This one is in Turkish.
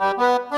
Müzik